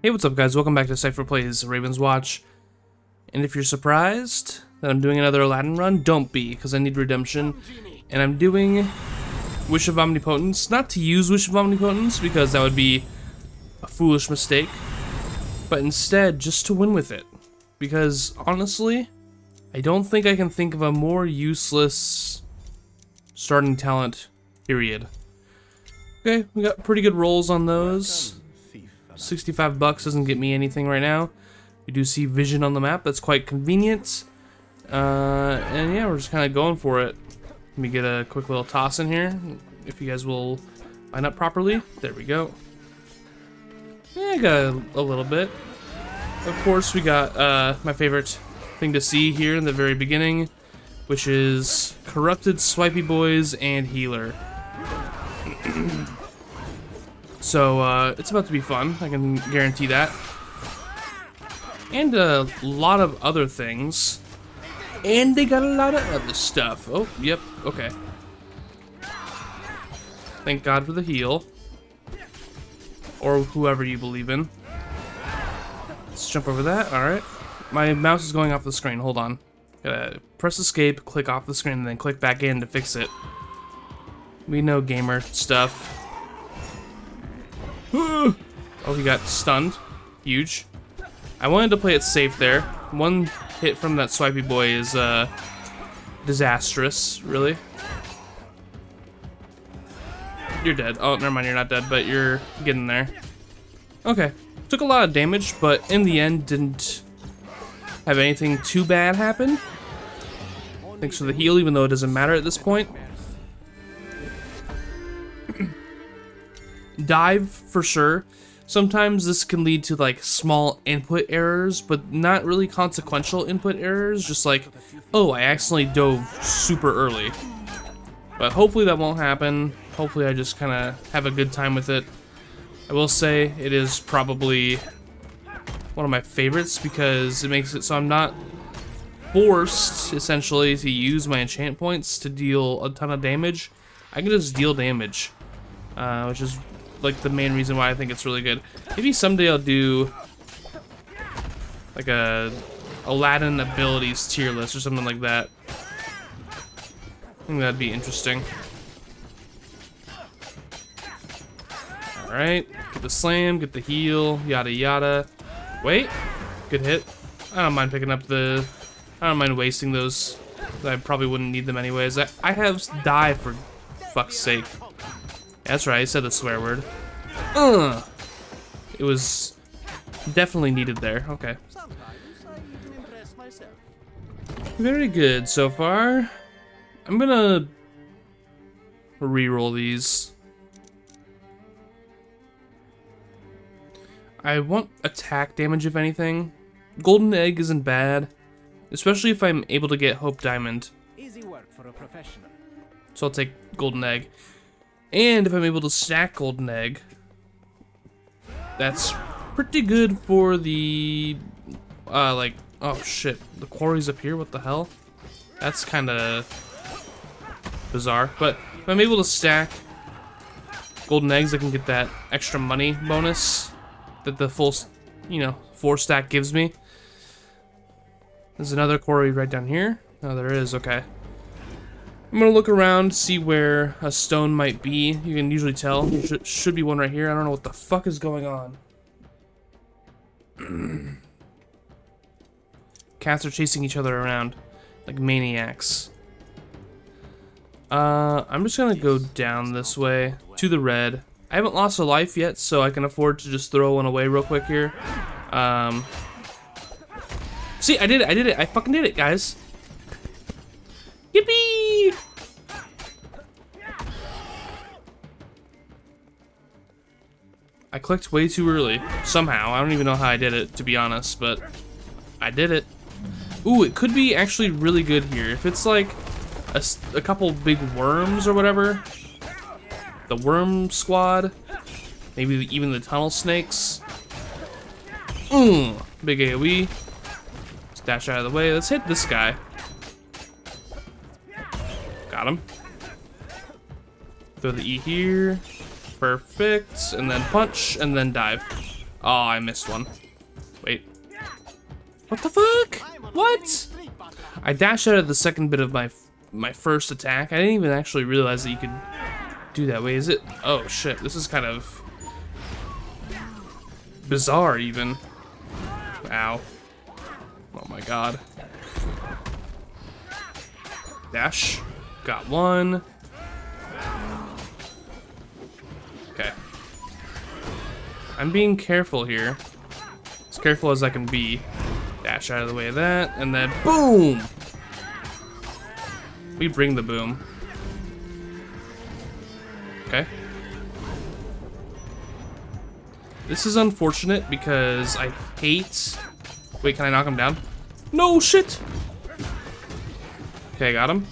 Hey, what's up guys? Welcome back to Syphro Plays Ravenswatch. And if you're surprised that I'm doing another Aladdin run, don't be, because I need redemption. And I'm doing Wish of Omnipotence. Not to use Wish of Omnipotence, because that would be a foolish mistake. But instead, just to win with it. Because, honestly, I don't think I can think of a more useless starting talent, period. Okay, we got pretty good rolls on those. 65 bucks doesn't get me anything right now. We do see vision on the map. That's quite convenient. Uh, and yeah, we're just kind of going for it. Let me get a quick little toss in here. If you guys will line up properly. There we go. Yeah, I got a, a little bit. Of course, we got uh, my favorite thing to see here in the very beginning, which is Corrupted Swipey Boys and Healer. So uh, it's about to be fun, I can guarantee that. And a lot of other things. And they got a lot of other stuff. Oh, yep, okay. Thank God for the heal. Or whoever you believe in. Let's jump over that, alright. My mouse is going off the screen, hold on. Gotta press escape, click off the screen, and then click back in to fix it. We know gamer stuff. Oh, he got stunned. Huge. I wanted to play it safe there. One hit from that swipey boy is uh, disastrous, really. You're dead. Oh, never mind, you're not dead, but you're getting there. Okay. Took a lot of damage, but in the end didn't have anything too bad happen. Thanks for the heal, even though it doesn't matter at this point. Dive for sure. Sometimes this can lead to like small input errors, but not really consequential input errors, just like, oh, I accidentally dove super early. But hopefully that won't happen. Hopefully I just kind of have a good time with it. I will say it is probably one of my favorites because it makes it so I'm not forced, essentially, to use my enchant points to deal a ton of damage. I can just deal damage, uh, which is like the main reason why I think it's really good. Maybe someday I'll do like a Aladdin abilities tier list or something like that. I think that'd be interesting. Alright, get the slam, get the heal, yada yada. Wait, good hit. I don't mind picking up the... I don't mind wasting those. I probably wouldn't need them anyways. I, I have die for fuck's sake. That's right, I said the swear word. Uh, it was definitely needed there. Okay. Very good so far. I'm gonna re-roll these. I want attack damage if anything. Golden egg isn't bad, especially if I'm able to get Hope Diamond. Easy work for a professional. So I'll take golden egg. And if I'm able to stack Golden Egg, that's pretty good for the, uh, like, oh shit, the quarry's up here, what the hell? That's kind of bizarre, but if I'm able to stack golden eggs, I can get that extra money bonus that the full, you know, four stack gives me. There's another quarry right down here. Oh, there is, okay. I'm gonna look around, see where a stone might be. You can usually tell. There should be one right here. I don't know what the fuck is going on. Cats are chasing each other around like maniacs. Uh, I'm just gonna go down this way to the red. I haven't lost a life yet, so I can afford to just throw one away real quick here. Um, see, I did it. I did it. I fucking did it, guys. Yippee! I clicked way too early. Somehow. I don't even know how I did it, to be honest, but I did it. Ooh, it could be actually really good here. If it's like a, a couple big worms or whatever. The worm squad. Maybe even the tunnel snakes. Mmm. Big AoE. Dash out of the way. Let's hit this guy. Got him. Throw the E here. Perfect. And then punch, and then dive. Oh, I missed one. Wait. What the fuck? What? I dashed out of the second bit of my my first attack. I didn't even actually realize that you could do that. Wait, is it? Oh shit, this is kind of bizarre even. Ow. Oh my god. Dash. Got one. Okay. I'm being careful here. As careful as I can be. Dash out of the way of that, and then boom! We bring the boom. Okay. This is unfortunate because I hate... Wait, can I knock him down? No, shit! Okay, I got him.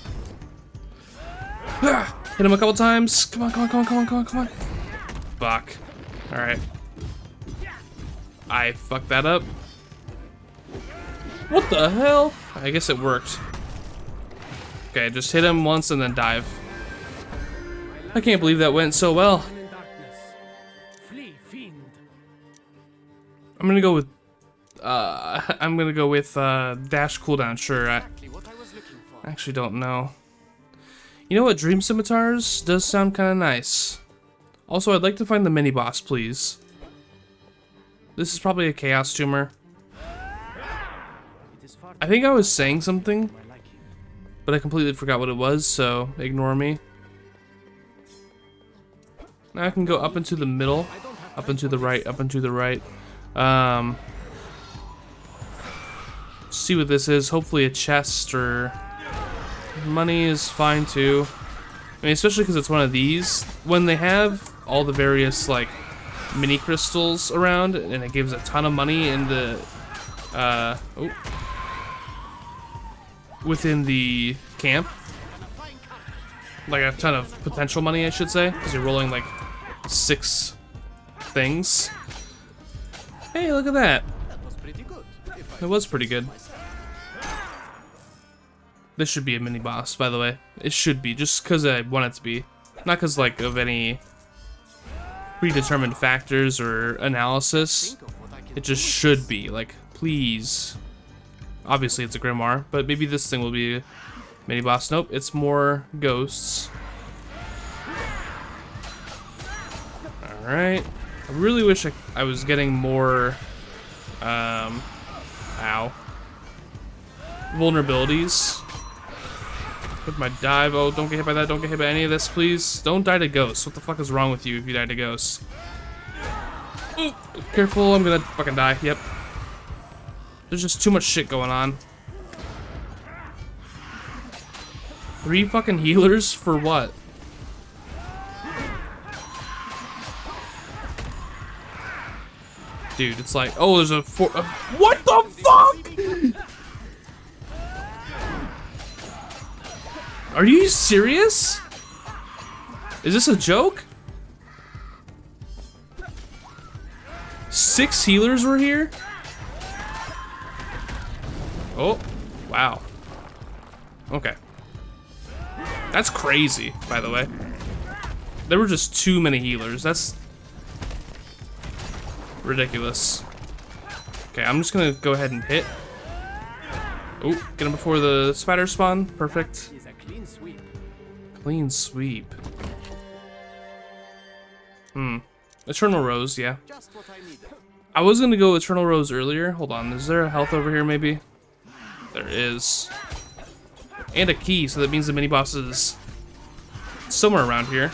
Hit him a couple times. Come on, come on, come on, come on, come on, come on. Fuck. Alright. I fucked that up. What the hell? I guess it worked. Okay, just hit him once and then dive. I can't believe that went so well. I'm gonna go with uh, I'm gonna go with uh, dash cooldown. Sure. I actually don't know. You know what? Dream scimitars does sound kind of nice. Also, I'd like to find the mini boss, please. This is probably a chaos tumor. I think I was saying something, but I completely forgot what it was, so ignore me. Now I can go up into the middle, up into the right, up into the right. Um, see what this is. Hopefully a chest or money is fine too. I mean, especially because it's one of these. When they have all the various like mini crystals around, and it gives a ton of money in the uh, oh, within the camp, like a ton of potential money, I should say, because you're rolling like six things. Hey, look at that. It was pretty good. This should be a mini boss, by the way. It should be, just because I want it to be. Not because, like, of any predetermined factors or analysis. It just should be. Like, please. Obviously, it's a Grimoire, but maybe this thing will be mini boss. Nope, it's more ghosts. Alright. I really wish I, I was getting more... Um... Ow. Vulnerabilities with my dive. Oh, don't get hit by that. Don't get hit by any of this, please. Don't die to ghosts. What the fuck is wrong with you if you die to ghosts? Ooh, careful, I'm gonna fucking die. Yep. There's just too much shit going on. Three fucking healers for what? Dude, it's like, oh, there's a four. Uh, what the fuck? Are you serious? Is this a joke? Six healers were here? Oh, wow. Okay. That's crazy, by the way. There were just too many healers. That's ridiculous. Okay, I'm just gonna go ahead and hit. Oh, get him before the spider spawn. Perfect. Clean sweep. Hmm. Eternal Rose, yeah. I was gonna go Eternal Rose earlier. Hold on, is there a health over here maybe? There is. And a key, so that means the mini boss is somewhere around here.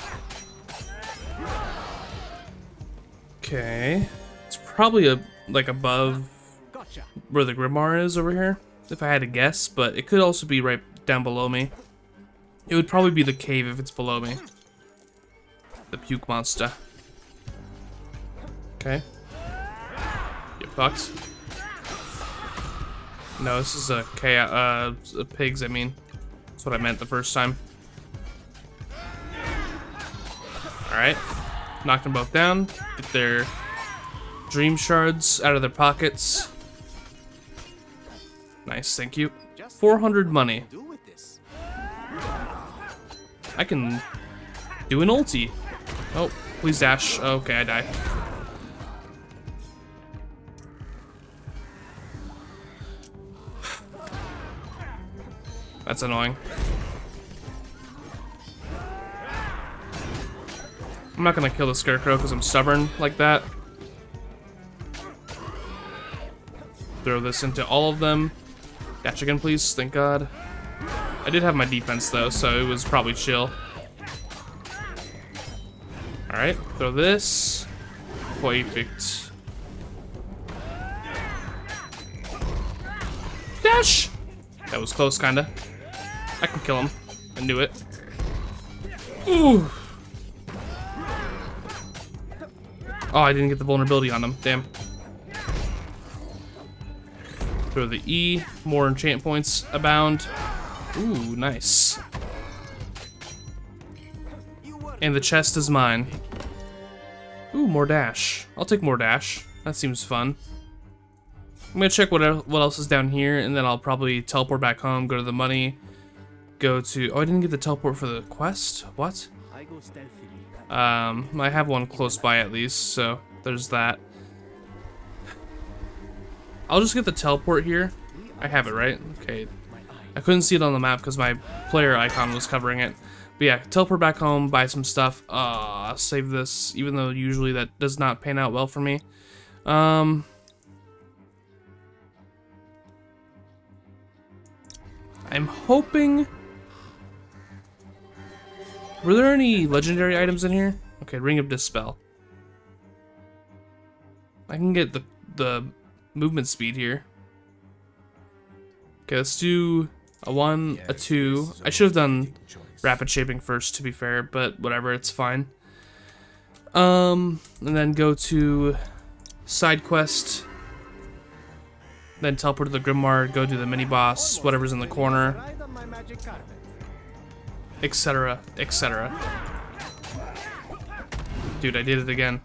Okay. It's probably a like above where the Grimoire is over here, if I had to guess, but it could also be right down below me. It would probably be the cave if it's below me. The puke monster. Okay. Get fucked. No, this is a chaos, uh, pigs, I mean. That's what I meant the first time. Alright. Knocked them both down. Get their dream shards out of their pockets. Nice, thank you. 400 money. I can do an ulti. Oh, please dash. Oh, okay, I die. That's annoying. I'm not gonna kill the Scarecrow because I'm stubborn like that. Throw this into all of them. Dash again, please. Thank God. I did have my defense though, so it was probably chill. Alright, throw this. Perfect. Dash! That was close, kinda. I can kill him. I knew it. Ooh! Oh, I didn't get the vulnerability on him. Damn. Throw the E. More enchant points abound. Ooh, nice. And the chest is mine. Ooh, more dash. I'll take more dash. That seems fun. I'm gonna check what, what else is down here, and then I'll probably teleport back home, go to the money, go to... Oh, I didn't get the teleport for the quest? What? Um, I have one close by at least, so there's that. I'll just get the teleport here. I have it, right? Okay. I couldn't see it on the map because my player icon was covering it. But yeah, teleport back home, buy some stuff. Uh, save this, even though usually that does not pan out well for me. Um... I'm hoping... Were there any legendary items in here? Okay, Ring of Dispel. I can get the, the movement speed here. Okay, let's do a one, a two. I should have done rapid shaping first, to be fair, but whatever, it's fine. Um, and then go to side quest. Then teleport to the Grimoire, go do the mini boss, whatever's in the corner, etc., etc. Dude, I did it again.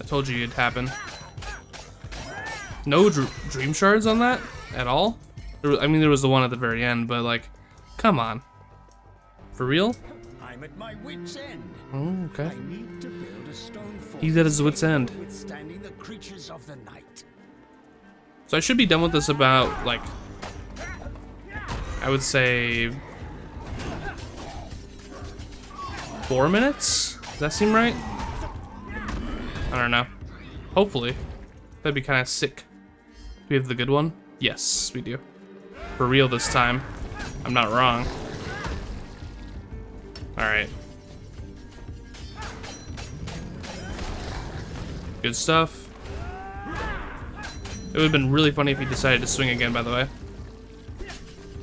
I told you it'd happen. No dr dream shards on that at all? Was, I mean, there was the one at the very end, but like, come on. For real? I'm at my wit's end. Oh, okay. He's at his wit's end. So I should be done with this about, like, I would say four minutes? Does that seem right? I don't know. Hopefully. That'd be kind of sick. Do we have the good one? Yes, we do. For real this time. I'm not wrong. Alright. Good stuff. It would have been really funny if he decided to swing again, by the way.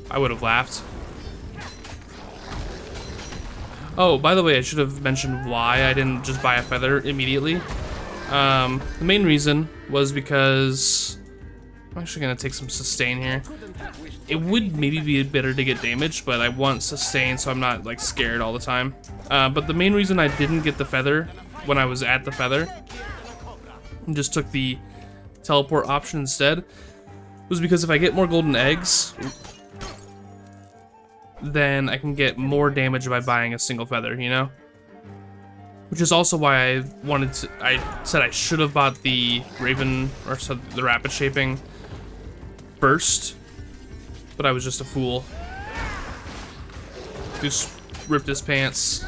I would have laughed. Oh, by the way, I should have mentioned why I didn't just buy a feather immediately. Um, the main reason was because... I'm actually going to take some sustain here. It would maybe be better to get damage, but I want sustain so I'm not like scared all the time. Uh, but the main reason I didn't get the feather when I was at the feather and just took the teleport option instead was because if I get more golden eggs, then I can get more damage by buying a single feather, you know? Which is also why I wanted to, I said I should have bought the Raven, or the Rapid Shaping first, but I was just a fool. Just ripped his pants.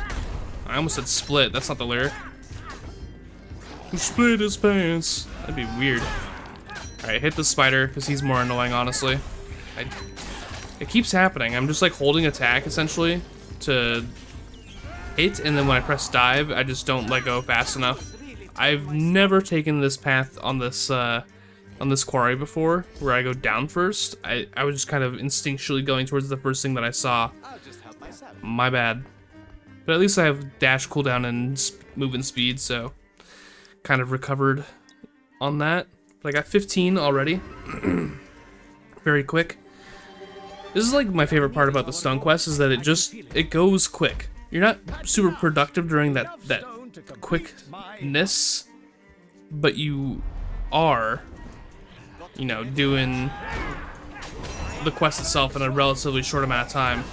I almost said split, that's not the lyric. He split his pants. That'd be weird. Alright, hit the spider, because he's more annoying, honestly. I, it keeps happening. I'm just like holding attack, essentially, to hit, and then when I press dive, I just don't let go fast enough. I've never taken this path on this uh, on this quarry before, where I go down first. I, I was just kind of instinctually going towards the first thing that I saw. My bad. But at least I have dash cooldown and movement speed, so kind of recovered on that. But I got 15 already. Very quick. This is like my favorite part about the stone quest is that it just it goes quick. You're not super productive during that that quickness, but you are, you know, doing the quest itself in a relatively short amount of time.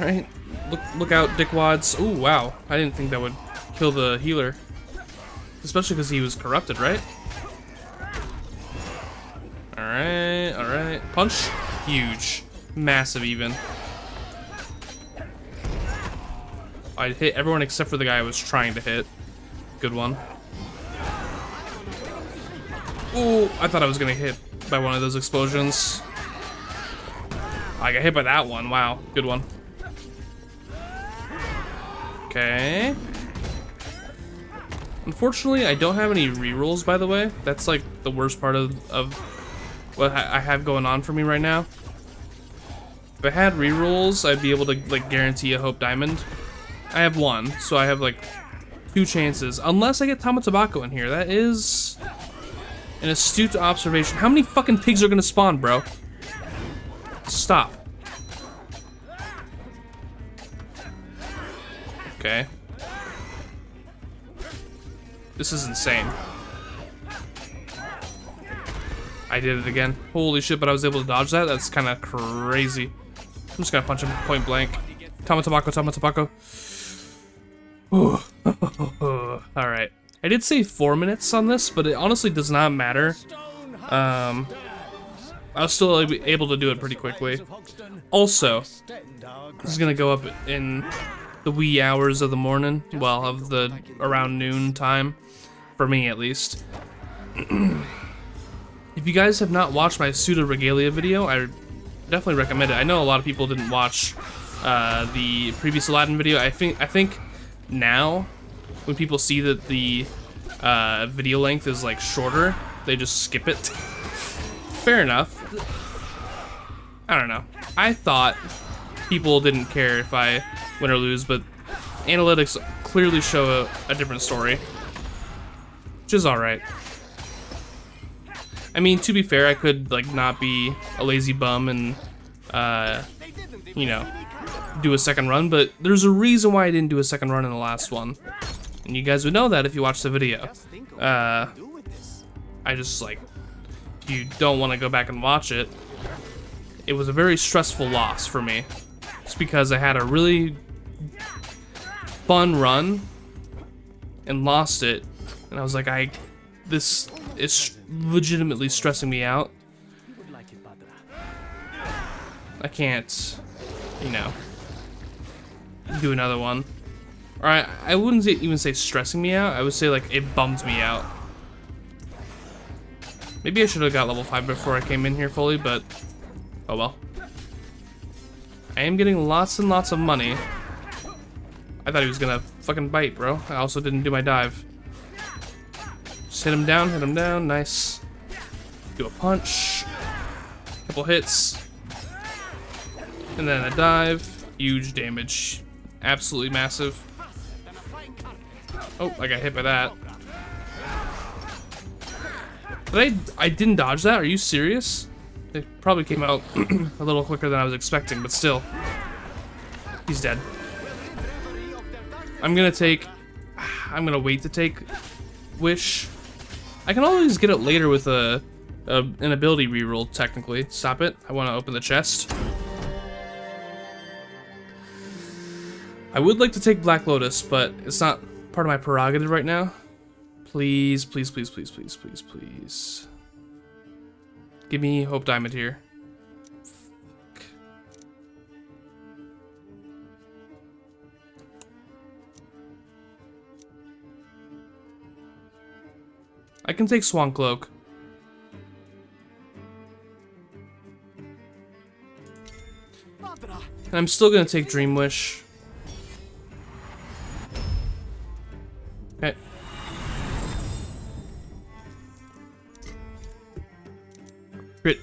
Alright, look look out, dickwads. Oh wow, I didn't think that would kill the healer. Especially because he was corrupted, right? Alright, alright. Punch. Huge. Massive even. I hit everyone except for the guy I was trying to hit. Good one. Ooh, I thought I was gonna hit by one of those explosions. I got hit by that one. Wow, good one. Okay. Unfortunately, I don't have any rerolls, by the way. That's like the worst part of, of what I have going on for me right now. If I had rerolls, I'd be able to like guarantee a Hope Diamond. I have one, so I have like two chances. Unless I get Tamatebako in here. That is an astute observation. How many fucking pigs are gonna spawn, bro? Stop. Okay. This is insane. I did it again. Holy shit, but I was able to dodge that? That's kind of crazy. I'm just gonna punch him point blank. Tamatebako, Tama Tobacco. Alright. I did say four minutes on this, but it honestly does not matter. Um, I was still able to do it pretty quickly. Also, this is gonna go up in the wee hours of the morning, well, of the around noon time, for me at least. if you guys have not watched my Pseudoregalia video, I definitely recommend it. I know a lot of people didn't watch uh, the previous Aladdin video. I think I think now, when people see that the uh, video length is like shorter, they just skip it. Fair enough. I don't know. I thought people didn't care if I win or lose, but analytics clearly show a, a different story. Which is alright. I mean, to be fair, I could, like, not be a lazy bum and, uh, you know, do a second run, but there's a reason why I didn't do a second run in the last one. And you guys would know that if you watched the video. Uh, I just, like, you don't want to go back and watch it. It was a very stressful loss for me. Just because I had a really fun run and lost it. And I was like, I, this is legitimately stressing me out. I can't, you know, do another one. Or I, I wouldn't say, even say stressing me out. I would say like it bums me out. Maybe I should have got level 5 before I came in here fully, but oh well. I am getting lots and lots of money. I thought he was gonna fucking bite, bro. I also didn't do my dive. Just hit him down, hit him down, nice. Do a punch. Couple hits. And then a dive. Huge damage. Absolutely massive. Oh, I got hit by that. Did I, I didn't dodge that? Are you serious? It probably came out a little quicker than I was expecting, but still. He's dead. I'm gonna take... I'm gonna wait to take Wish. I can always get it later with a, a an ability reroll, technically. Stop it. I want to open the chest. I would like to take Black Lotus, but it's not part of my prerogative right now. Please, please, please, please, please, please, please. Give me Hope Diamond here. Fuck. I can take Swan Cloak. And I'm still gonna take Dream Wish.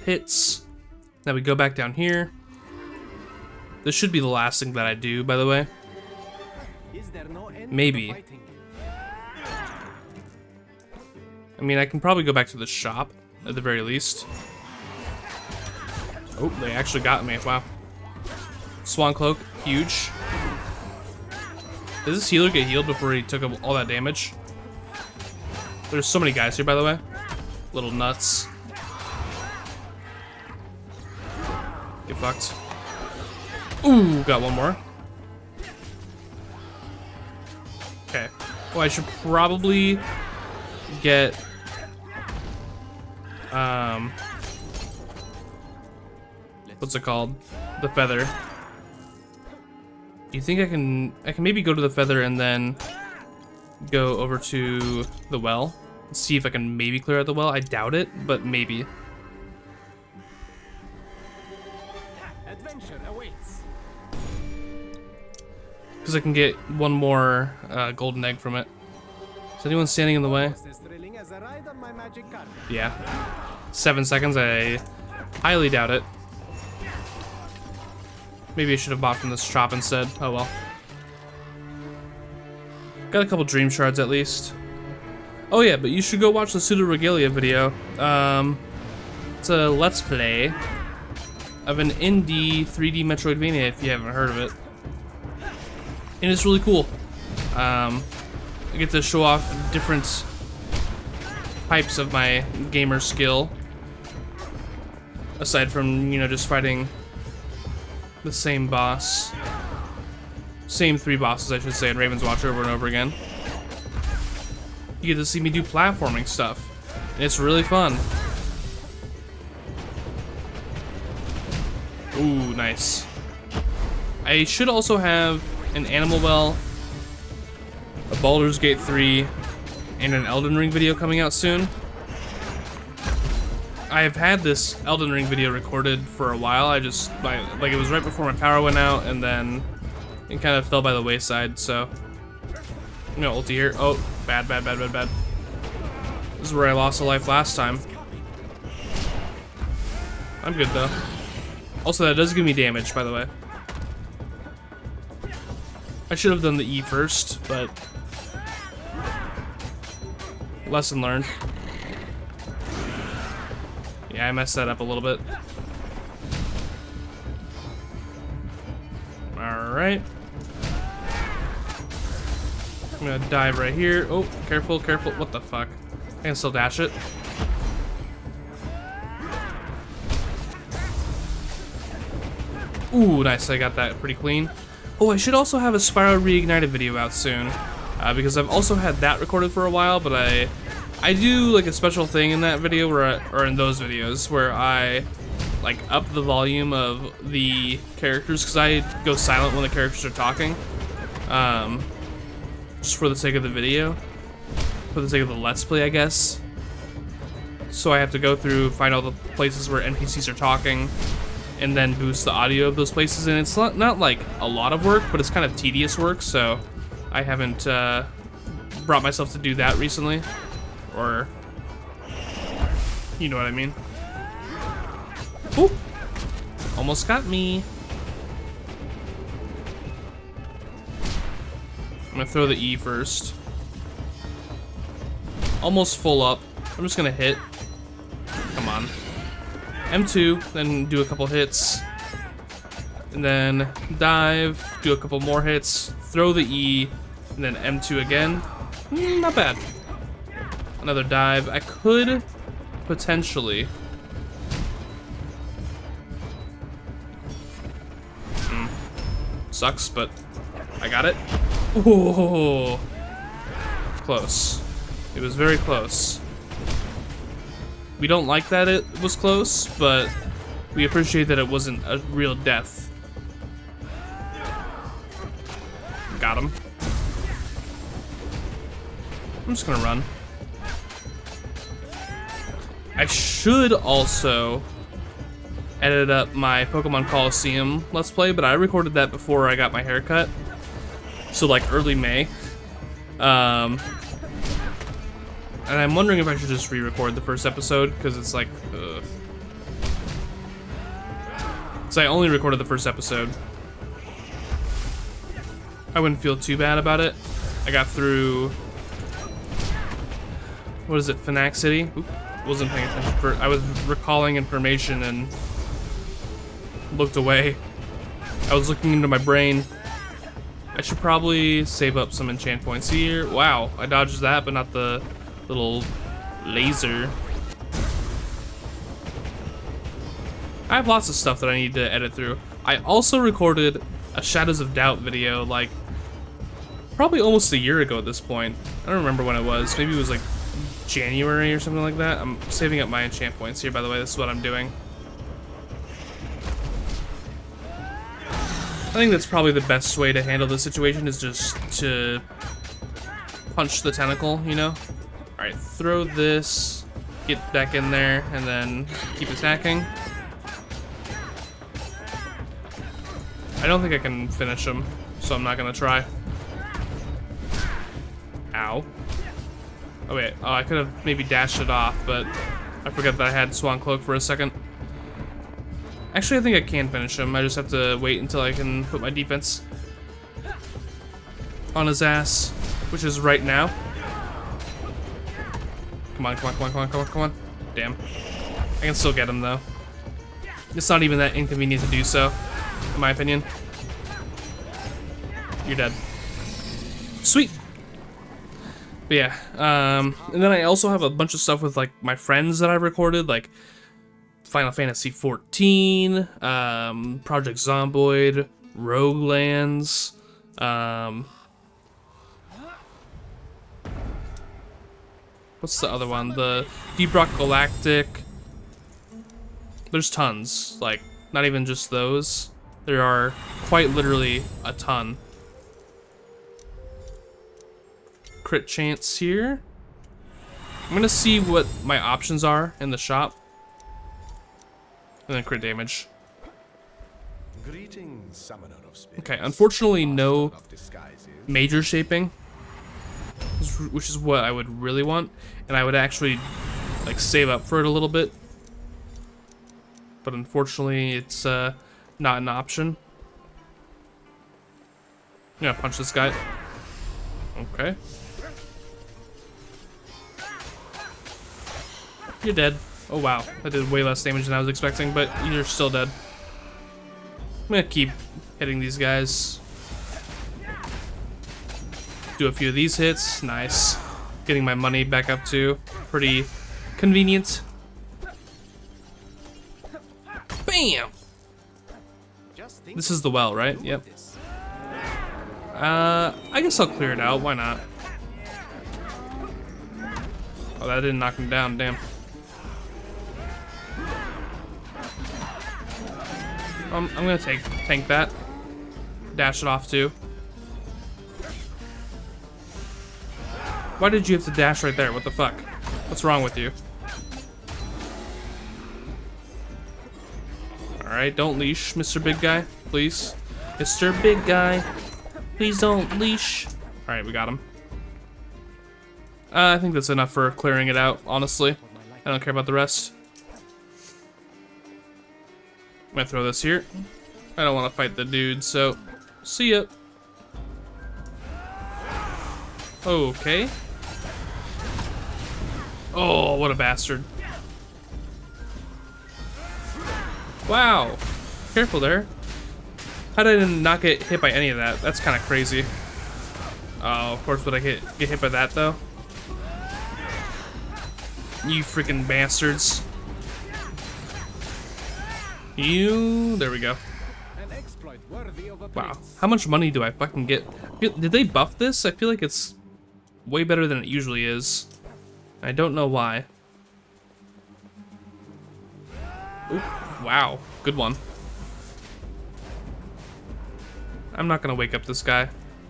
Hits. Now we go back down here. This should be the last thing that I do, by the way. Maybe. I mean, I can probably go back to the shop, at the very least. Oh, they actually got me. Wow. Swan Cloak, huge. Does this healer get healed before he took all that damage? There's so many guys here, by the way. Little nuts. Fucked. Ooh, got one more. Okay. Well, I should probably get... Um... what's it called? The feather. You think I can I can maybe go to the feather and then go over to the well? See if I can maybe clear out the well. I doubt it, but maybe. I can get one more uh, golden egg from it. Is anyone standing in the way? Yeah. Seven seconds, I highly doubt it. Maybe I should have bought from this shop instead. Oh well. Got a couple dream shards at least. Oh yeah, but you should go watch the Pseudoregalia video. Um, it's a let's play of an indie 3D Metroidvania if you haven't heard of it. And it's really cool. Um, I get to show off different types of my gamer skill. Aside from, you know, just fighting the same boss. Same three bosses, I should say, in Ravenswatch over and over again. You get to see me do platforming stuff. And it's really fun. Ooh, nice. I should also have an Animal Well, a Baldur's Gate 3, and an Elden Ring video coming out soon. I have had this Elden Ring video recorded for a while. I just, like, it was right before my power went out, and then it kind of fell by the wayside, so. No ulti here. Oh, bad, bad, bad, bad, bad. This is where I lost a life last time. I'm good, though. Also, that does give me damage, by the way. I should have done the E first, but... Lesson learned. Yeah, I messed that up a little bit. Alright. I'm gonna dive right here. Oh, careful, careful. What the fuck? I can still dash it. Ooh, nice. I got that pretty clean. Oh, I should also have a Spyro Reignited video out soon. Uh, because I've also had that recorded for a while, but I I do like a special thing in that video, where I, or in those videos, where I like up the volume of the characters, because I go silent when the characters are talking. Um, just for the sake of the video. For the sake of the Let's Play, I guess. So I have to go through, find all the places where NPCs are talking, and then boost the audio of those places. And it's not, not like a lot of work, but it's kind of tedious work, so I haven't uh, brought myself to do that recently. Or, you know what I mean. Oop! Almost got me. I'm gonna throw the E first. Almost full up. I'm just gonna hit. Come on. M2, then do a couple hits. And then dive, do a couple more hits, throw the E, and then M2 again. Mm, not bad. Another dive. I could potentially. Mm. Sucks, but I got it. Ooh. Close. It was very close. We don't like that it was close, but we appreciate that it wasn't a real death. Got him. I'm just gonna run. I should also edit up my Pokemon Colosseum Let's Play, but I recorded that before I got my haircut. So like early May. Um, and I'm wondering if I should just re-record the first episode, because it's like, ugh. So I only recorded the first episode. I wouldn't feel too bad about it. I got through, what is it, Phenac City? Oop, wasn't paying attention. For, I was recalling information and looked away. I was looking into my brain. I should probably save up some enchant points here. Wow, I dodged that, but not the little laser. I have lots of stuff that I need to edit through. I also recorded a Shadows of Doubt video, like, probably almost a year ago at this point. I don't remember when it was. Maybe it was, like, January or something like that. I'm saving up my enchant points here, by the way. This is what I'm doing. I think that's probably the best way to handle the situation is just to punch the tentacle, you know? Alright, throw this, get back in there, and then keep attacking. I don't think I can finish him, so I'm not gonna try. Ow. Oh wait, oh, I could have maybe dashed it off, but I forgot that I had Swan Cloak for a second. Actually, I think I can finish him. I just have to wait until I can put my defense on his ass, which is right now. Come on, come on, come on, come on, come on, come on. Damn. I can still get him, though. It's not even that inconvenient to do so, in my opinion. You're dead. Sweet. But yeah, um, and then I also have a bunch of stuff with like my friends that I recorded, like Final Fantasy XIV, um, Project Zomboid, Roguelands, um, what's the other one? The Deep Rock Galactic. There's tons, like not even just those. There are quite literally a ton. crit chance here. I'm gonna see what my options are in the shop. And then crit damage. Okay, unfortunately no major shaping. Which is what I would really want. And I would actually like save up for it a little bit. But unfortunately it's uh, not an option. I'm gonna punch this guy. Okay. You're dead. Oh wow, that did way less damage than I was expecting, but you're still dead. I'm gonna keep hitting these guys. Do a few of these hits, nice. Getting my money back up too, pretty convenient. Bam! This is the well, right? Yep. Uh, I guess I'll clear it out, why not? Oh, that didn't knock him down, damn. Um, I'm gonna take tank that. Dash it off too. Why did you have to dash right there? What the fuck? What's wrong with you? Alright, don't leash, Mr. Big Guy, please. Mr. Big Guy, please don't leash. Alright, we got him. Uh, I think that's enough for clearing it out, honestly. I don't care about the rest. I'm gonna throw this here. I don't want to fight the dude, so see ya. Okay. Oh, what a bastard. Wow. Careful there. How did I not get hit by any of that? That's kind of crazy. Oh, of course would I get, get hit by that, though? You freaking bastards. You, there we go. Wow, how much money do I fucking get? Did they buff this? I feel like it's way better than it usually is. I don't know why. Ooh, wow, good one. I'm not gonna wake up this guy.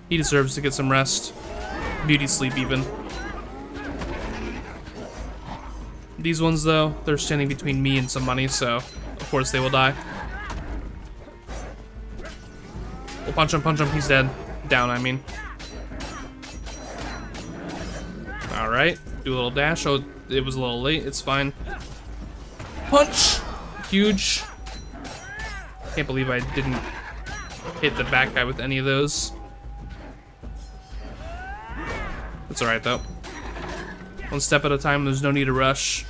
He deserves to get some rest. Beauty sleep even. These ones though, they're standing between me and some money, so of course they will die. We'll punch him, punch him, he's dead. Down, I mean. Alright, do a little dash. Oh, it was a little late, it's fine. Punch! Huge. Can't believe I didn't hit the back guy with any of those. It's alright though. One step at a time, there's no need to rush.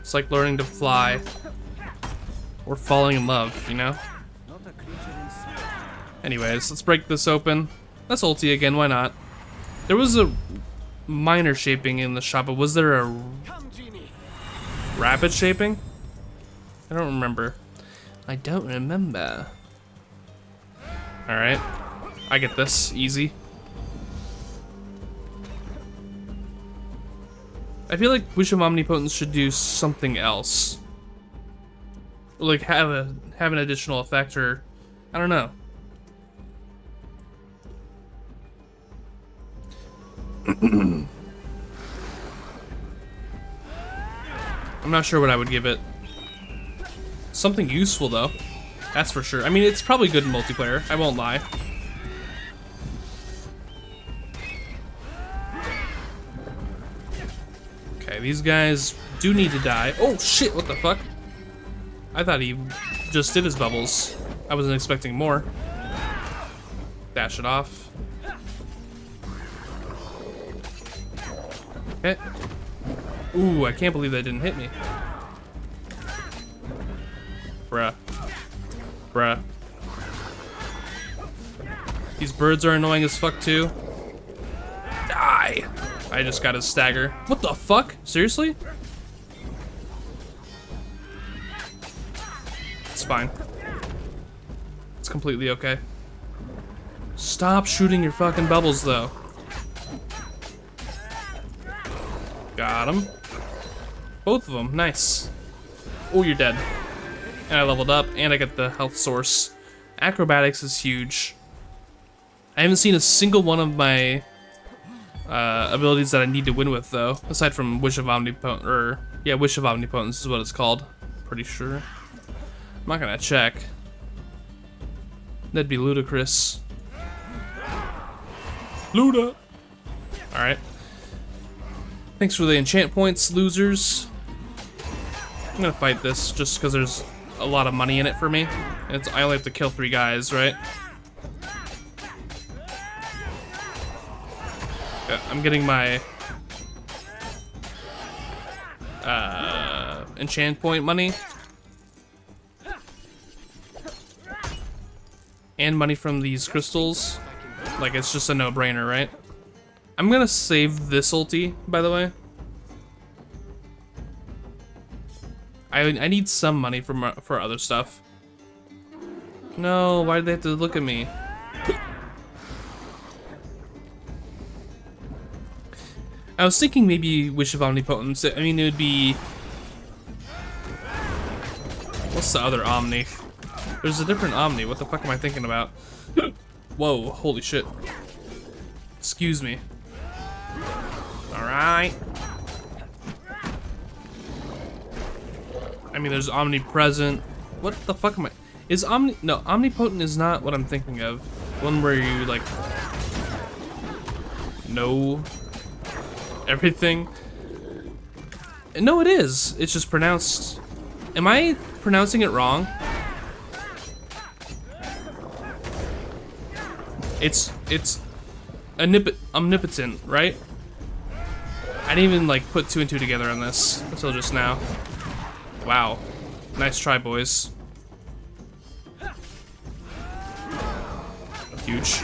It's like learning to fly. Or falling in love, you know? Anyways, let's break this open. That's ulti again, why not? There was a minor shaping in the shop, but was there a rapid shaping? I don't remember. I don't remember. Alright. I get this. Easy. I feel like Wish of Omnipotence should do something else like have a have an additional effect or I don't know. I'm not sure what I would give it. Something useful, though. That's for sure. I mean, it's probably good in multiplayer. I won't lie. Okay, these guys do need to die. Oh, shit, what the fuck? I thought he just did his bubbles. I wasn't expecting more. Dash it off. Okay. Ooh, I can't believe that didn't hit me. Bruh. Bruh. These birds are annoying as fuck too. Die! I just got a stagger. What the fuck? Seriously? It's fine. It's completely okay. Stop shooting your fucking bubbles though. Got him. Both of them. Nice. Oh, you're dead. And I leveled up, and I get the health source. Acrobatics is huge. I haven't seen a single one of my uh, abilities that I need to win with, though. Aside from Wish of Omnipotence, or, yeah, Wish of Omnipotence is what it's called. Pretty sure. I'm not gonna check. That'd be ludicrous. Luda! Alright. Thanks for the enchant points, losers. I'm gonna fight this just because there's a lot of money in it for me. It's I only have to kill three guys, right? I'm getting my uh, enchant point money. And money from these crystals. Like, it's just a no-brainer, right? I'm gonna save this ulti, by the way. I, I need some money for, uh, for other stuff. No, why do they have to look at me? I was thinking maybe Wish of Omnipotence. I mean, it would be... What's the other Omni? There's a different Omni. What the fuck am I thinking about? Whoa, holy shit. Excuse me. Alright. I mean, there's omnipresent. What the fuck am I? Is omni? No, omnipotent is not what I'm thinking of. One where you like know everything. No, it is. It's just pronounced. Am I pronouncing it wrong? It's it's omnipotent, right? I didn't even like put two and two together on this until just now. Wow. Nice try, boys. Huge.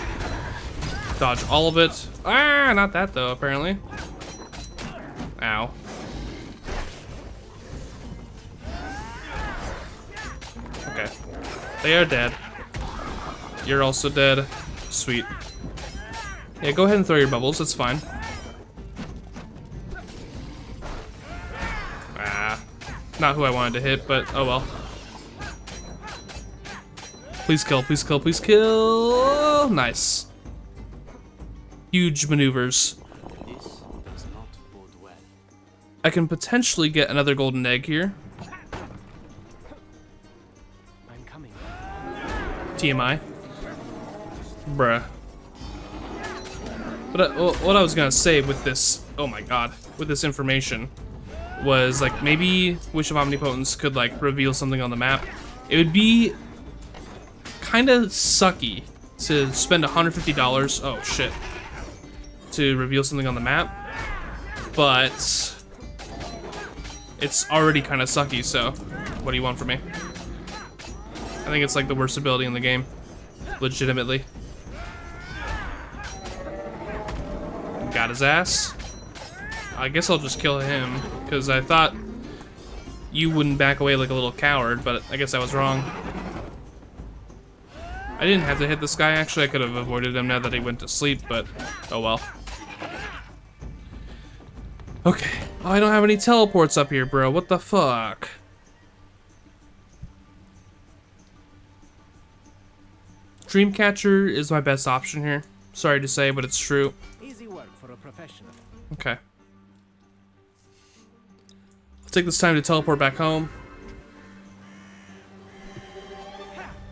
Dodge all of it. Ah, not that though, apparently. Ow. Okay. They are dead. You're also dead. Sweet. Yeah, go ahead and throw your bubbles, it's fine. Not who I wanted to hit, but oh well. Please kill, please kill, please kill. Nice. Huge maneuvers. I can potentially get another golden egg here. TMI. Bruh. But what I was gonna say with this, oh my god, with this information was like maybe Wish of Omnipotence could like reveal something on the map. It would be kind of sucky to spend $150, oh shit, to reveal something on the map, but it's already kind of sucky, so what do you want from me? I think it's like the worst ability in the game, legitimately. Got his ass. I guess I'll just kill him, because I thought you wouldn't back away like a little coward, but I guess I was wrong. I didn't have to hit this guy, actually. I could have avoided him now that he went to sleep, but oh well. Okay. Oh, I don't have any teleports up here, bro. What the fuck? Dreamcatcher is my best option here. Sorry to say, but it's true. professional. Okay. Take this time to teleport back home.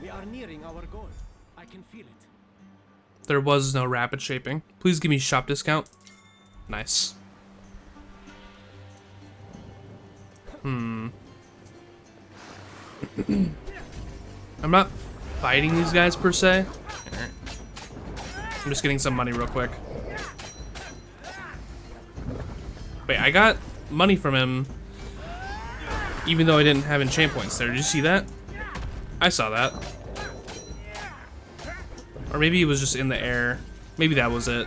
We are nearing our goal. I can feel it. There was no rapid shaping. Please give me shop discount. Nice. Hmm. I'm not fighting these guys per se. Alright. I'm just getting some money real quick. Wait, I got money from him even though I didn't have enchant points there. Did you see that? I saw that. Or maybe it was just in the air. Maybe that was it.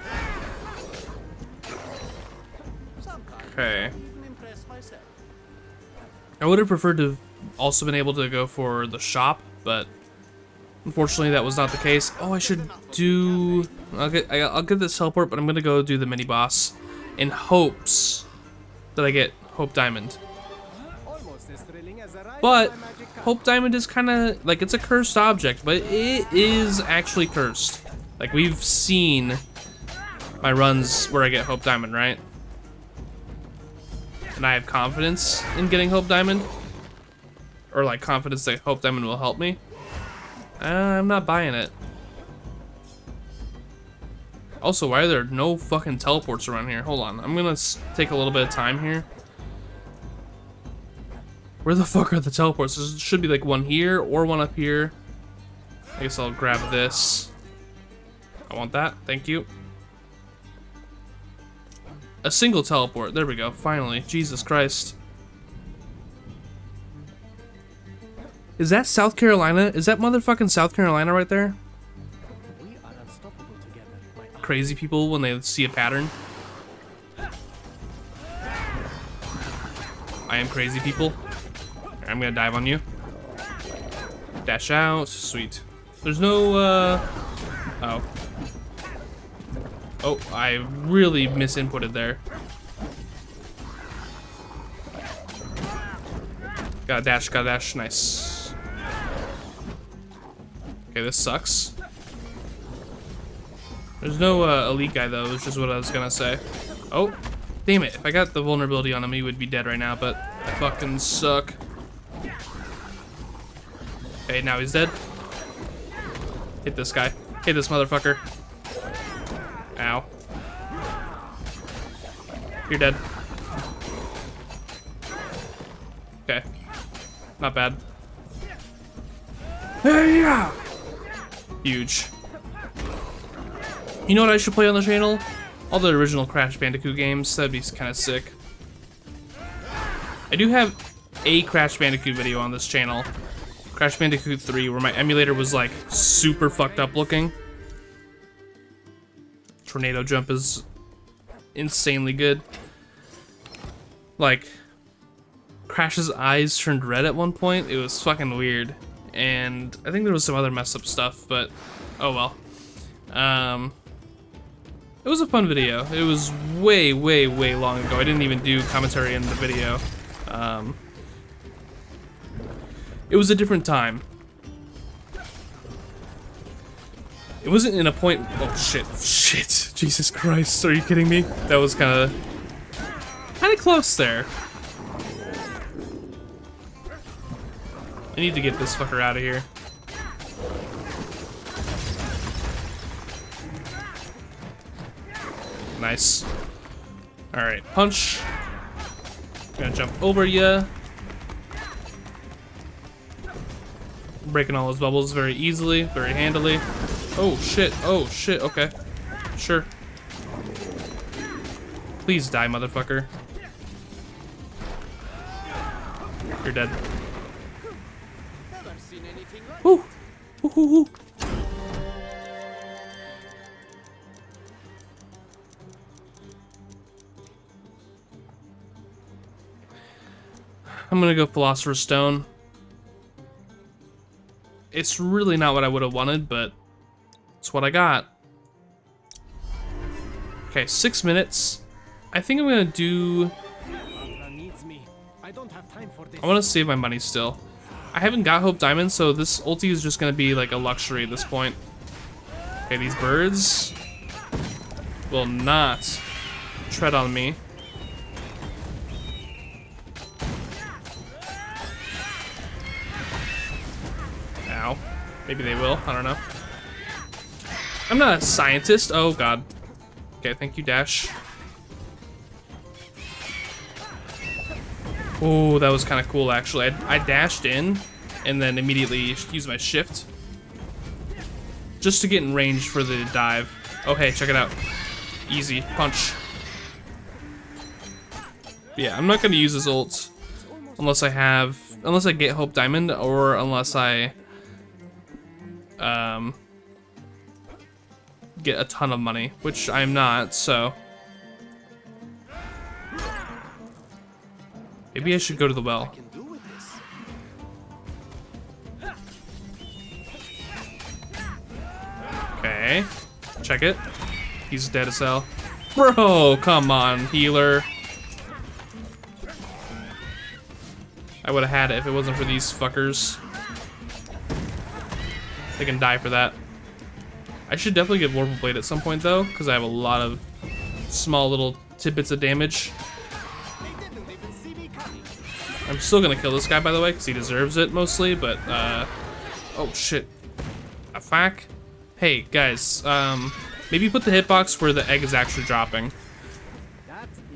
Okay. I would have preferred to also been able to go for the shop, but unfortunately that was not the case. Oh, I should do... I'll get, I'll get this teleport, but I'm going to go do the mini-boss in hopes that I get Hope Diamond. But. Hope Diamond is kind of like it's a cursed object, but it is actually cursed. Like we've seen my runs where I get Hope Diamond, right? And I have confidence in getting Hope Diamond, or like confidence that Hope Diamond will help me. Uh, I'm not buying it. Also, why are there no fucking teleports around here? Hold on, I'm gonna take a little bit of time here. Where the fuck are the teleports? There should be like one here or one up here. I guess I'll grab this. I want that. Thank you. A single teleport. There we go. Finally. Jesus Christ. Is that South Carolina? Is that motherfucking South Carolina right there? Crazy people when they see a pattern. I am crazy people. I'm gonna dive on you. Dash out. Sweet. There's no, uh... Oh. Oh, I really misinputted there. Got dash, got dash. Nice. Okay, this sucks. There's no uh, elite guy though, which is what I was gonna say. Oh, damn it. If I got the vulnerability on him, he would be dead right now, but I fucking suck. Okay, now he's dead. Hit this guy. Hit this motherfucker. Ow. You're dead. Okay. Not bad. Hey, yeah! Huge. You know what I should play on the channel? All the original Crash Bandicoot games. That'd be kind of sick. I do have a Crash Bandicoot video on this channel. Crash Bandicoot 3, where my emulator was like super fucked up looking. Tornado jump is insanely good. Like, Crash's eyes turned red at one point. It was fucking weird. And I think there was some other messed up stuff, but oh well. Um, it was a fun video. It was way, way, way long ago. I didn't even do commentary in the video. Um, it was a different time. It wasn't in a point. Oh shit! Shit! Jesus Christ! Are you kidding me? That was kind of, kind of close there. I need to get this fucker out of here. Nice. Alright, punch. Gonna jump over ya. Breaking all those bubbles very easily, very handily. Oh shit, oh shit, okay. Sure. Please die, motherfucker. You're dead. Woo! Woo, woo, woo. I'm gonna go Philosopher's Stone. It's really not what I would have wanted, but it's what I got. Okay, six minutes. I think I'm gonna do. I want to save my money still. I haven't got Hope Diamond, so this ulti is just gonna be like a luxury at this point. Okay, these birds will not tread on me. Maybe they will. I don't know. I'm not a scientist. Oh, God. Okay, thank you, Dash. Oh, that was kind of cool, actually. I, I dashed in and then immediately used my shift just to get in range for the dive. Oh, hey, check it out. Easy. Punch. Yeah, I'm not going to use his ult unless I have... Unless I get Hope Diamond or unless I... Um... Get a ton of money, which I'm not, so... Maybe I should go to the well. Okay. Check it. He's dead as hell. Bro, come on, healer. I would have had it if it wasn't for these fuckers. They can die for that. I should definitely get Vorpal Blade at some point though, because I have a lot of small little tidbits of damage. I'm still gonna kill this guy by the way, because he deserves it mostly, but uh oh shit. A fuck. Hey guys, um maybe put the hitbox where the egg is actually dropping.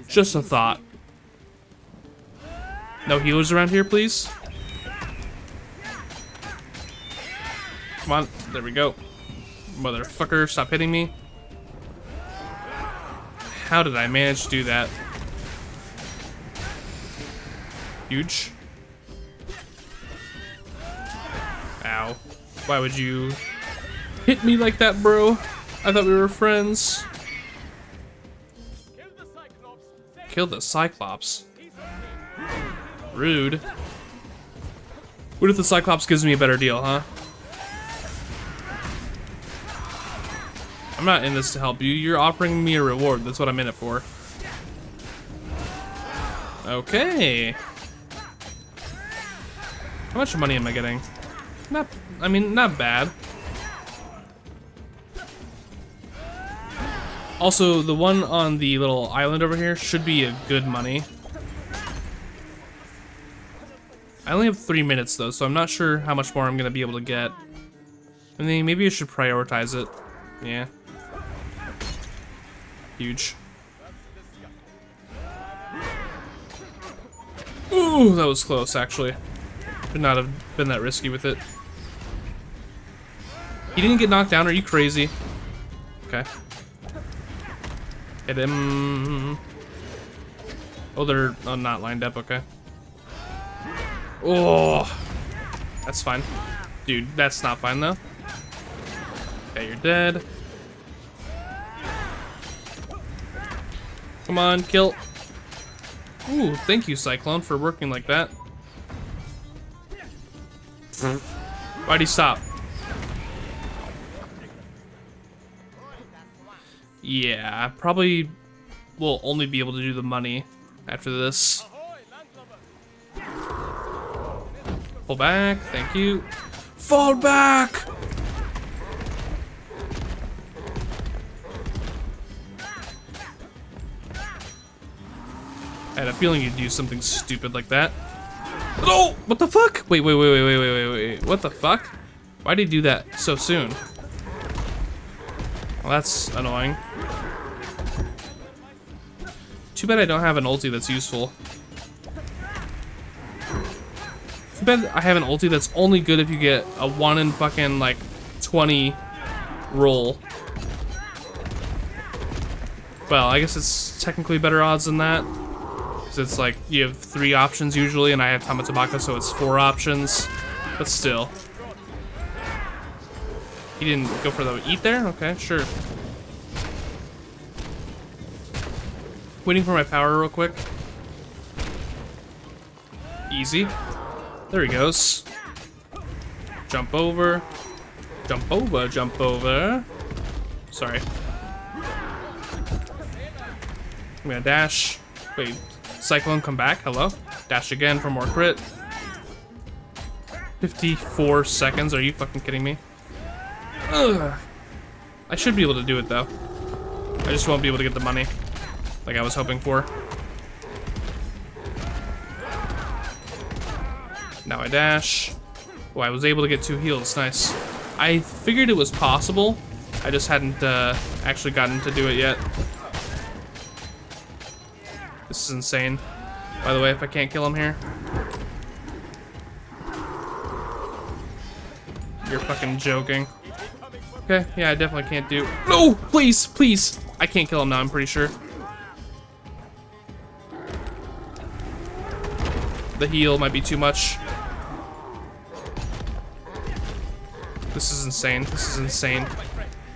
Just a thought. No healers around here, please. Come on, there we go. Motherfucker, stop hitting me. How did I manage to do that? Huge. Ow. Why would you hit me like that, bro? I thought we were friends. Kill the Cyclops. Rude. What if the Cyclops gives me a better deal, huh? I'm not in this to help you. You're offering me a reward. That's what I'm in it for. Okay. How much money am I getting? Not, I mean, not bad. Also, the one on the little island over here should be a good money. I only have three minutes though, so I'm not sure how much more I'm gonna be able to get. I mean, maybe I should prioritize it. Yeah. Huge. Ooh, that was close actually. Could not have been that risky with it. He didn't get knocked down, are you crazy? Okay. Hit him. Oh, they're oh, not lined up, okay. Oh, that's fine. Dude, that's not fine though. Okay, you're dead. Come on, kill. Ooh, thank you, Cyclone, for working like that. Why'd he stop? Yeah, I probably will only be able to do the money after this. Pull back, thank you. Fall back! I had a feeling you'd do something stupid like that. Oh! What the fuck? Wait, wait, wait, wait, wait, wait, wait, wait. What the fuck? Why did he do that so soon? Well, that's annoying. Too bad I don't have an ulti that's useful. Too bad I have an ulti that's only good if you get a 1 in fucking, like, 20 roll. Well, I guess it's technically better odds than that. It's like, you have three options usually, and I have Tamatebako, so it's four options. But still. He didn't go for the eat there? Okay, sure. Waiting for my power real quick. Easy. There he goes. Jump over. Jump over, jump over. Sorry. I'm gonna dash. Wait, Cyclone come back, hello? Dash again for more crit. 54 seconds, are you fucking kidding me? Ugh. I should be able to do it though. I just won't be able to get the money. like I was hoping for. Now I dash. Oh, I was able to get two heals. Nice. I figured it was possible. I just hadn't uh, actually gotten to do it yet. This is insane. By the way, if I can't kill him here. You're fucking joking. Okay, yeah, I definitely can't do. No, please, please. I can't kill him now, I'm pretty sure. The heal might be too much. This is insane. This is insane.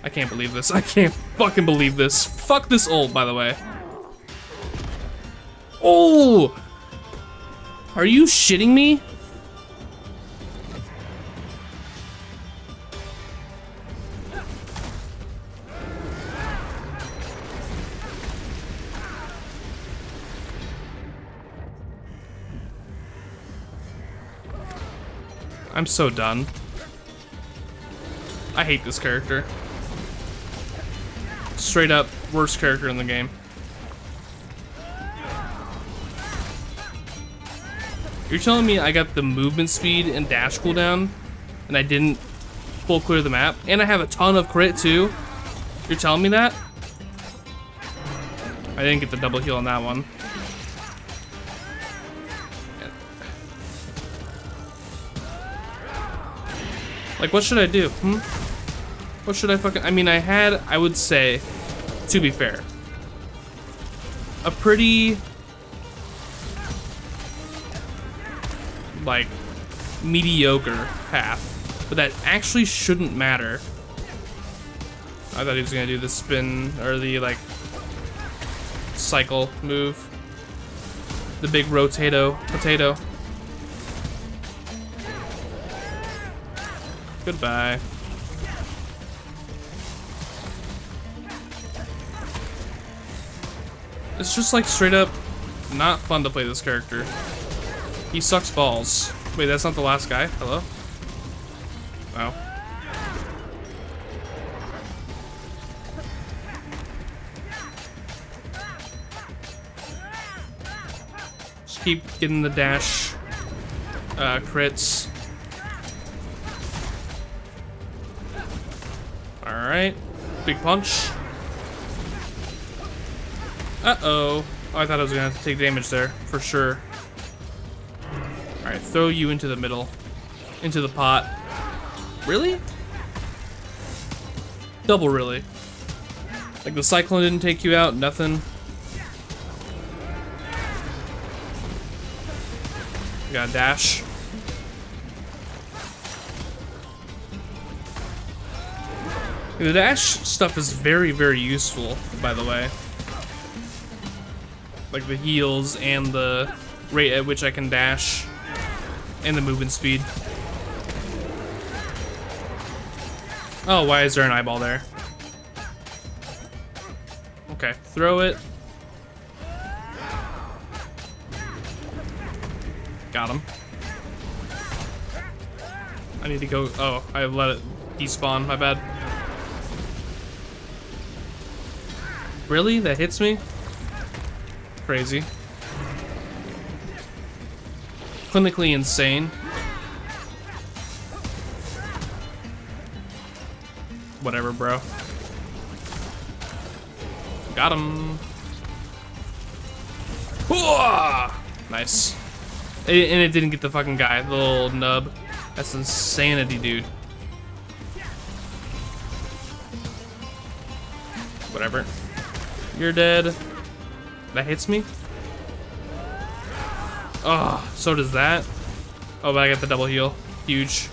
I can't believe this. I can't fucking believe this. Fuck this ult, by the way. Oh! Are you shitting me? I'm so done. I hate this character. Straight up, worst character in the game. You're telling me I got the movement speed and dash cooldown, and I didn't full clear the map? And I have a ton of crit too? You're telling me that? I didn't get the double heal on that one. Like, what should I do? Hmm? What should I fucking... I mean, I had, I would say, to be fair, a pretty... Like, mediocre path. But that actually shouldn't matter. I thought he was gonna do the spin, or the, like, cycle move. The big rotato potato. Goodbye. It's just like straight up not fun to play this character. He sucks balls. Wait, that's not the last guy? Hello? Wow. Just keep getting the dash uh, crits. Alright. Big punch. Uh-oh. Oh, I thought I was gonna have to take damage there, for sure. Alright, throw you into the middle. Into the pot. Really? Double really. Like the cyclone didn't take you out, nothing. You got a dash. The dash stuff is very, very useful, by the way. Like the heals and the rate at which I can dash. And the movement speed. Oh, why is there an eyeball there? Okay, throw it. Got him. I need to go. Oh, I let it despawn. My bad. Really? That hits me? Crazy. Clinically insane. Whatever, bro. Got him. Nice. and it didn't get the fucking guy, the little nub. That's insanity, dude. Whatever. You're dead. That hits me? Oh, so does that. Oh, but I got the double heal. Huge.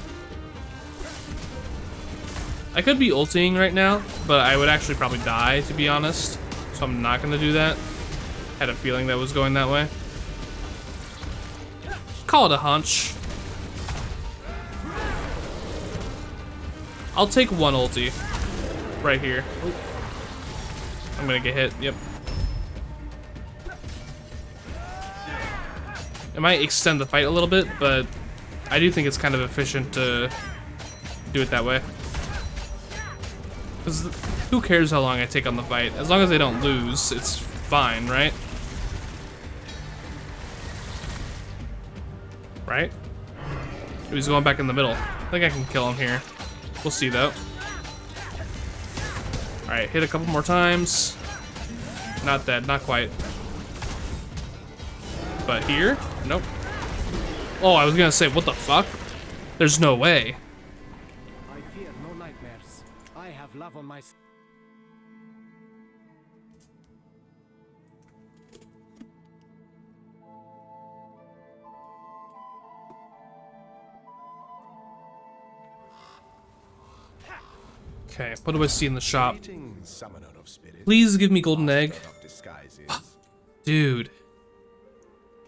I could be ulting right now, but I would actually probably die, to be honest. So I'm not going to do that. Had a feeling that was going that way. Call it a hunch. I'll take one ulti. Right here. I'm gonna get hit, yep. It might extend the fight a little bit, but I do think it's kind of efficient to do it that way. Because who cares how long I take on the fight? As long as I don't lose, it's fine, right? Right? He's going back in the middle. I think I can kill him here. We'll see, though. Alright, hit a couple more times. Not dead, not quite. But here? Nope. Oh, I was gonna say, what the fuck? There's no way. I fear no nightmares. I have love on my s- Okay, what do I see in the shop? Greetings, summoner of spirits. Please give me golden egg. Master of disguises. Dude.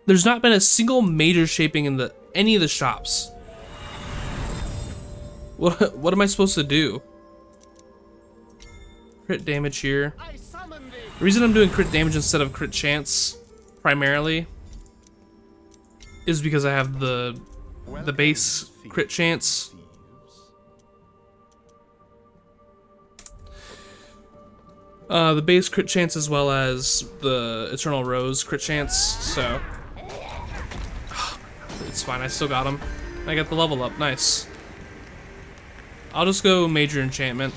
There's not been a single major shaping in the any of the shops. What what am I supposed to do? Crit damage here. The reason I'm doing crit damage instead of crit chance, primarily, is because I have the the base crit chance. Uh, the base crit chance as well as the Eternal Rose crit chance, so... It's fine, I still got him. I got the level up, nice. I'll just go Major Enchantment.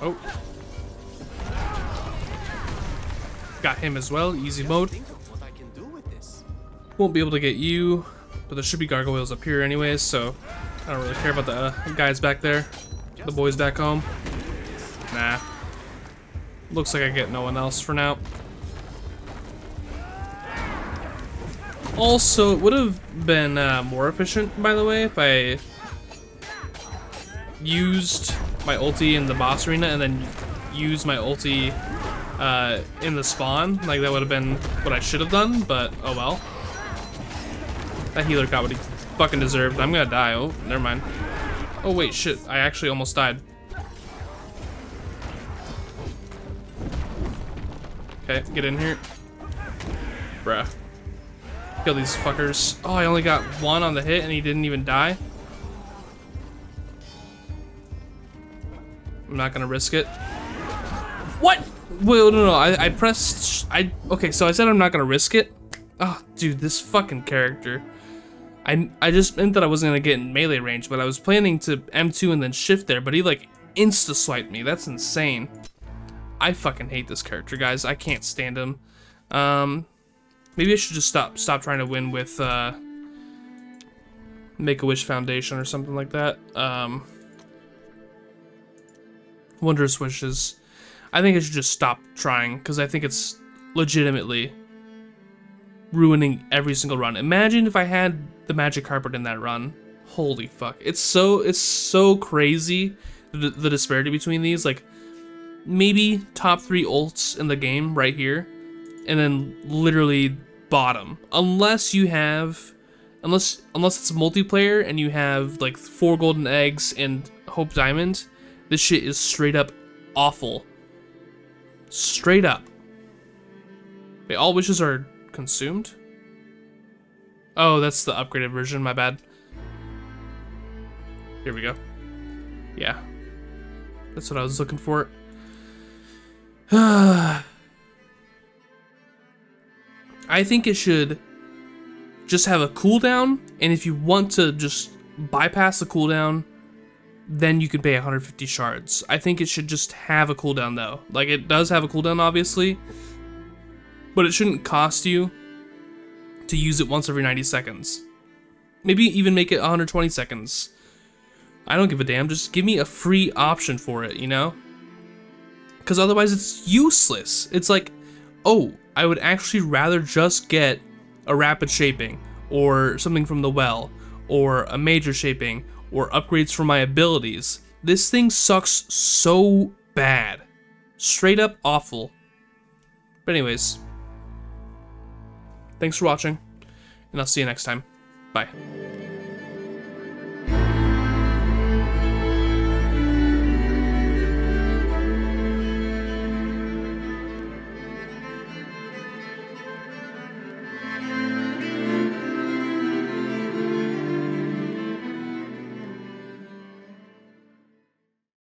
Oh. Got him as well, easy mode. Won't be able to get you, but there should be gargoyles up here anyways, so I don't really care about the uh, guys back there. The boys back home. Nah. Looks like I get no one else for now. Also, it would have been uh, more efficient, by the way, if I used my ulti in the boss arena and then used my ulti uh, in the spawn. Like, that would have been what I should have done, but oh well. That healer got what he fucking deserved. I'm gonna die. Oh, never mind. Oh, wait, shit. I actually almost died. Okay, get in here. Bruh. Kill these fuckers. Oh, I only got one on the hit and he didn't even die. I'm not gonna risk it. What? Well, no, no, I, I pressed, I, okay, so I said I'm not gonna risk it. Oh, dude, this fucking character. I, I just meant that I wasn't gonna get in melee range, but I was planning to M2 and then shift there, but he like insta-swiped me. That's insane. I fucking hate this character, guys. I can't stand him. Um, maybe I should just stop stop trying to win with uh, Make-A-Wish Foundation or something like that. Um, Wondrous Wishes. I think I should just stop trying because I think it's legitimately ruining every single run. Imagine if I had the magic carpet in that run. Holy fuck. It's so it's so crazy the, the disparity between these like maybe top 3 ults in the game right here and then literally bottom unless you have unless unless it's multiplayer and you have like four golden eggs and hope diamond this shit is straight up awful. Straight up. Wait all wishes are consumed? Oh that's the upgraded version my bad. Here we go. Yeah. That's what i was looking for I think it should just have a cooldown, and if you want to just bypass the cooldown, then you can pay 150 shards. I think it should just have a cooldown though. Like it does have a cooldown obviously, but it shouldn't cost you to use it once every 90 seconds. Maybe even make it 120 seconds. I don't give a damn, just give me a free option for it, you know? Because otherwise it's useless. It's like, oh, I would actually rather just get a rapid shaping, or something from the well, or a major shaping, or upgrades for my abilities. This thing sucks so bad. Straight up awful. But anyways, thanks for watching, and I'll see you next time. Bye.